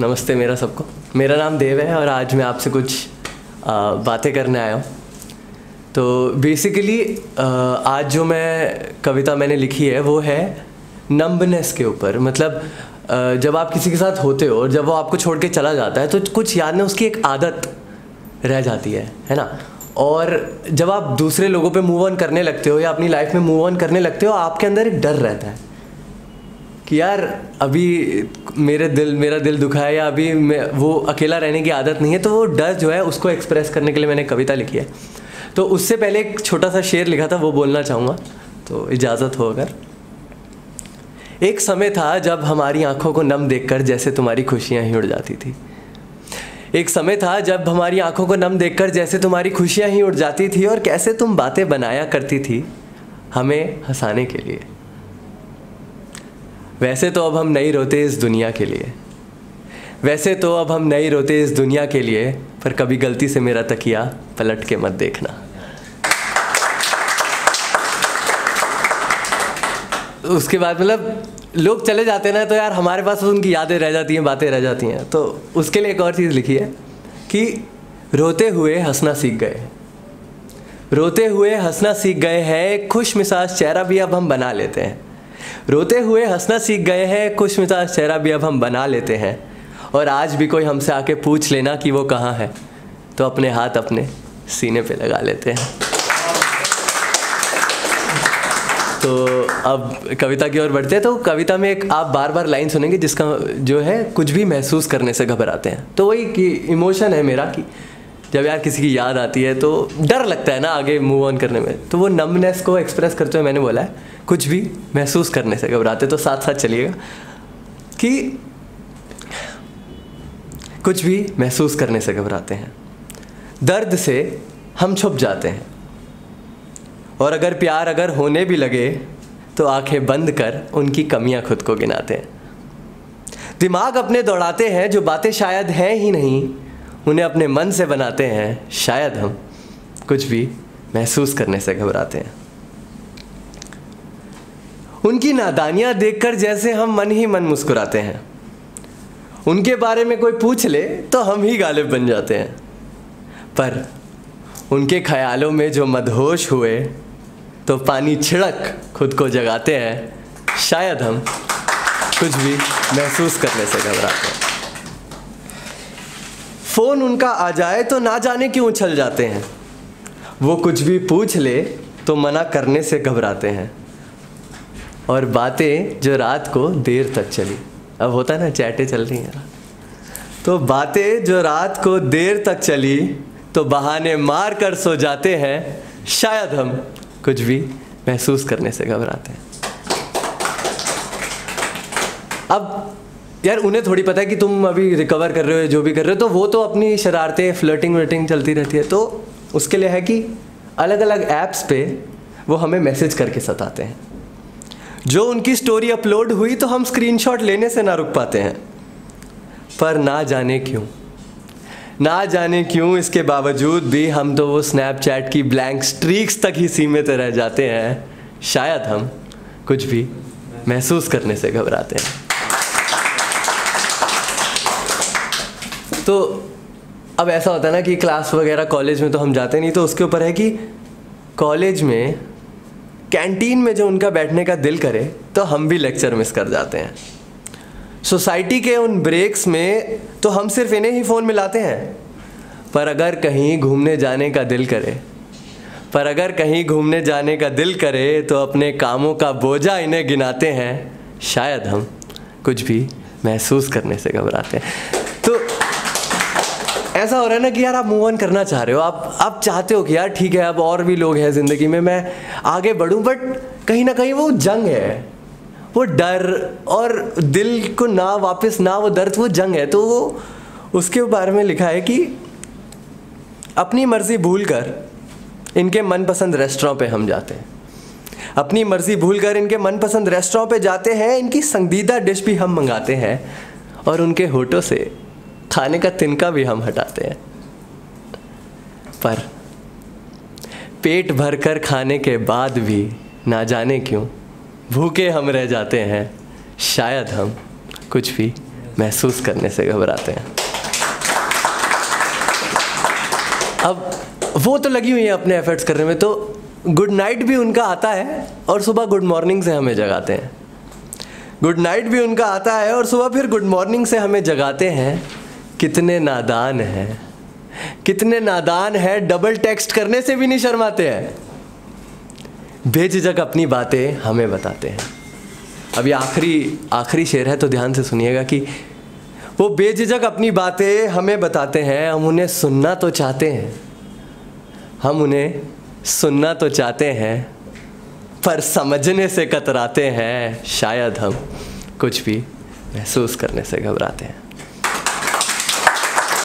नमस्ते मेरा सबको। मेरा नाम देव है और आज मैं आपसे कुछ बातें करने आया हूँ। तो बेसिकली आज जो मैं कविता मैंने लिखी है, वो है नम्बनेस के ऊपर। मतलब जब आप किसी के साथ होते हो और जब वो आपको छोड़ के चला जाता है तो कुछ याद में उसकी एक आदत रह जाती है है ना? और जब आप दूसरे लोगों पे मूव ऑन करने लगते हो या अपनी लाइफ में मूव ऑन करने लगते हो, आपके अंदर एक डर रहता है। कि यार, अभी मेरे दिल, मेरा दिल दुखा है या अभी मैं, वो अकेला रहने की आदत नहीं है तो वो डर जो है, उसको एक्सप्रेस करने के लिए मैंने कविता लिखी है। तो उससे पहले एक छोटा सा शेर लिखा था, वो बोलना चाहूँगा। तो इजाज़त हो अगर। एक समय था जब हमारी आँखों को नम देखकर जैसे तुम्हारी खुशियाँ ही उड़ जाती थी। एक समय था जब हमारी आँखों को नम देखकर जैसे तुम्हारी खुशियाँ ही उड़ जाती थी और कैसे तुम बातें बनाया करती थी हमें हंसाने के लिए। वैसे तो अब हम नहीं रोते इस दुनिया के लिए। वैसे तो अब हम नहीं रोते इस दुनिया के लिए, पर कभी गलती से मेरा तकिया पलट के मत देखना। उसके बाद मतलब लोग चले जाते ना तो यार हमारे पास उनकी यादें रह जाती हैं, बातें रह जाती हैं। तो उसके लिए एक और चीज़ लिखी है कि रोते हुए हंसना सीख गए। रोते हुए हंसना सीख गए हैं, खुश मिजाज चेहरा भी अब हम बना लेते हैं। रोते हुए हंसना सीख गए हैं खुश मिजाज चेहरा भी अब हम बना लेते हैं। और आज भी कोई हमसे आके पूछ लेना कि वो कहाँ है तो अपने हाथ अपने सीने पे लगा लेते हैं। तो अब कविता की ओर बढ़ते हैं तो कविता में एक आप बार बार लाइन सुनेंगे जिसका जो है कुछ भी महसूस करने से घबराते हैं। तो वही कि इमोशन है मेरा कि जब यार किसी की याद आती है तो डर लगता है ना आगे मूव ऑन करने में। तो वो नमनेस को एक्सप्रेस करते हुए मैंने बोला है, कुछ भी महसूस करने से, घबराते तो साथ साथ चलिएगा, कि कुछ भी महसूस करने से घबराते हैं। दर्द से हम छुप जाते हैं। और अगर प्यार अगर होने भी लगे तो आँखें बंद कर उनकी कमियाँ खुद को गिनाते हैं। दिमाग अपने दौड़ाते हैं, जो बातें शायद हैं ही नहीं उन्हें अपने मन से बनाते हैं, शायद हम कुछ भी महसूस करने से घबराते हैं। उनकी नादानियाँ देखकर जैसे हम मन ही मन मुस्कुराते हैं। उनके बारे में कोई पूछ ले तो हम ही गालिब बन जाते हैं। पर उनके ख्यालों में जो मदहोश हुए तो पानी छिड़क खुद को जगाते हैं, शायद हम कुछ भी महसूस करने से घबराते हैं। फ़ोन उनका आ जाए तो ना जाने क्यों उछल जाते हैं? वो कुछ भी पूछ ले तो मना करने से घबराते हैं। और बातें जो रात को देर तक चली। अब होता है ना, चैटें चल रही हैं। तो बातें जो रात को देर तक चली तो बहाने मार कर सो जाते हैं। शायद हम कुछ भी महसूस करने से घबराते हैं। अब यार, उन्हें थोड़ी पता है कि तुम अभी रिकवर कर रहे हो, जो भी कर रहे हो तो वो तो अपनी शरारतें फ्लर्टिंग वर्टिंग चलती रहती है। तो उसके लिए है कि अलग अलग ऐप्स पे वो हमें मैसेज करके सताते हैं। जो उनकी स्टोरी अपलोड हुई तो हम स्क्रीनशॉट लेने से ना रुक पाते हैं। पर ना जाने क्यों? ना जाने क्यों, इसके बावजूद भी हम तो वो स्नैपचैट की ब्लैंक स्ट्रीक्स तक ही सीमित रह जाते हैं। शायद हम कुछ भी महसूस करने से घबराते हैं। तो अब ऐसा होता है ना कि क्लास वगैरह कॉलेज में तो हम जाते नहीं तो उसके ऊपर है कि कॉलेज में कैंटीन में जो उनका बैठने का दिल करे तो हम भी लेक्चर मिस कर जाते हैं। सोसाइटी के उन ब्रेक्स में तो हम सिर्फ़ इन्हें ही फ़ोन मिलाते हैं। पर अगर कहीं घूमने जाने का दिल करे, पर अगर कहीं घूमने जाने का दिल करे तो अपने कामों का बोझा इन्हें गिनाते हैं, शायद हम कुछ भी महसूस करने से घबराते हैं। तो ऐसा हो रहा है ना कि यार आप मूव ऑन करना चाह रहे हो। आप आप चाहते हो कि यार ठीक है, अब और भी लोग हैं ज़िंदगी में, मैं आगे बढ़ूं बट कहीं ना कहीं वो जंग है। वो डर और दिल को ना वापस, ना वो दर्द, वो जंग है। तो वो उसके बारे में लिखा है कि अपनी मर्ज़ी भूल कर इनके मनपसंद रेस्टोरेंट पे हम जाते हैं। अपनी मर्ज़ी भूल कर इनके मनपसंद रेस्टोरेंट पे जाते हैं, इनकी संगीदा डिश भी हम मंगाते हैं और उनके होठों से खाने का तिनका भी हम हटाते हैं। पर पेट भर कर खाने के बाद भी ना जाने क्यों, भूखे हम रह जाते हैं। शायद हम कुछ भी महसूस करने से घबराते हैं। अब वो तो लगी हुई है अपने एफर्ट्स करने में तो गुड नाइट भी उनका आता है और सुबह गुड मॉर्निंग से हमें जगाते हैं। गुड नाइट भी उनका आता है और सुबह फिर गुड मॉर्निंग से हमें जगाते हैं। कितने नादान हैं। कितने नादान हैं डबल टेक्स्ट करने से भी नहीं शर्माते हैं। बेझिझक अपनी बातें हमें बताते हैं। अभी आखिरी आखिरी शेर है तो ध्यान से सुनिएगा कि वो बेझिझक अपनी बातें हमें बताते हैं, हम उन्हें सुनना तो चाहते हैं। हम उन्हें सुनना तो चाहते हैं, पर समझने से कतराते हैं, शायद हम कुछ भी महसूस करने से घबराते हैं।